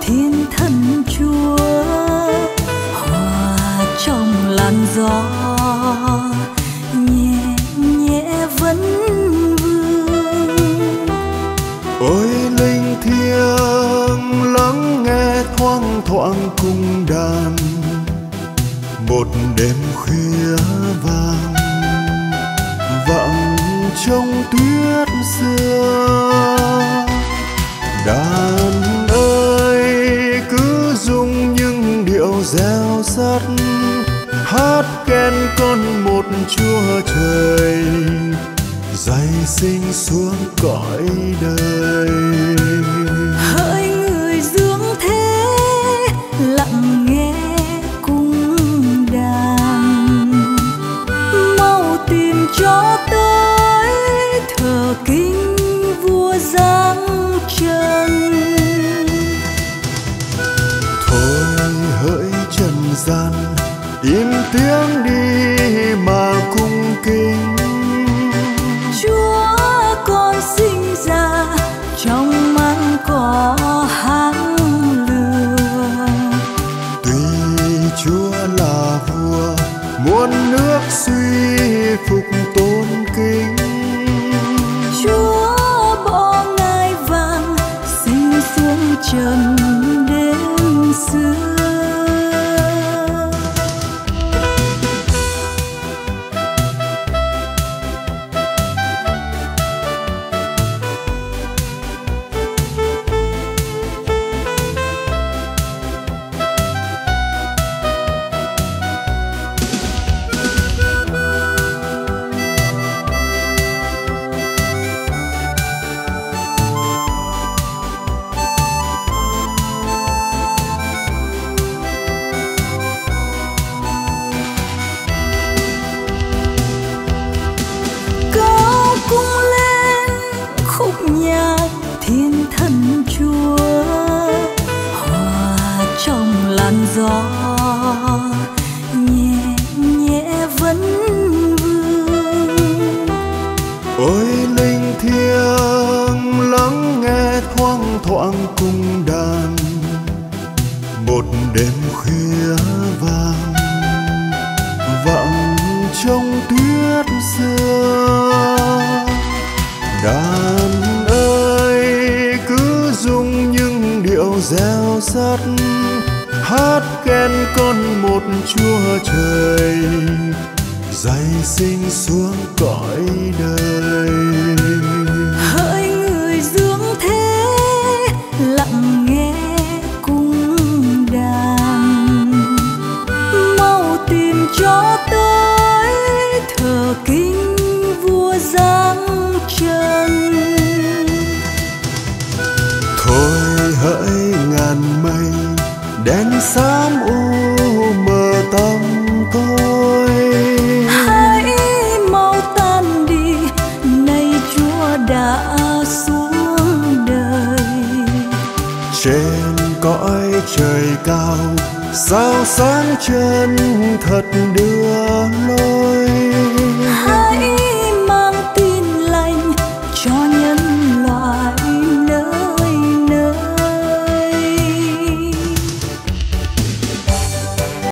thiên thần chúa, hòa trong làn gió, nhẹ nhẹ vẫn vương. Ôi linh thiêng, lắng nghe thoang thoảng cung đàn, một đêm khuya vàng vọng trong tuyết xưa. Đàn reo rắt hát khen con một chúa trời. Dày sinh xuống cõi đời. Im tiếng đi mà cung kính. Chúa con sinh ra trong mang cỏ hang lừa tuy chúa là vua muôn nước suy phục tôn kính. Chúa bỏ ngai vàng sinh xuống trần làn gió nhẹ nhẹ vẫn vương. Ôi linh thiêng lắng nghe thoang thoảng cung đàn, một đêm khuya vàng, vọng trong tuyết xưa. Đàn ơi, cứ rung những điệu reo sắt hát khen con một chúa trời dày sinh xuống cõi đời. Đen xám u mờ tâm tôi hãy mau tan đi nay chúa đã xuống đời. Trên cõi trời cao sao sáng chân thật đưa lối hãy mang tin lành cho